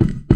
you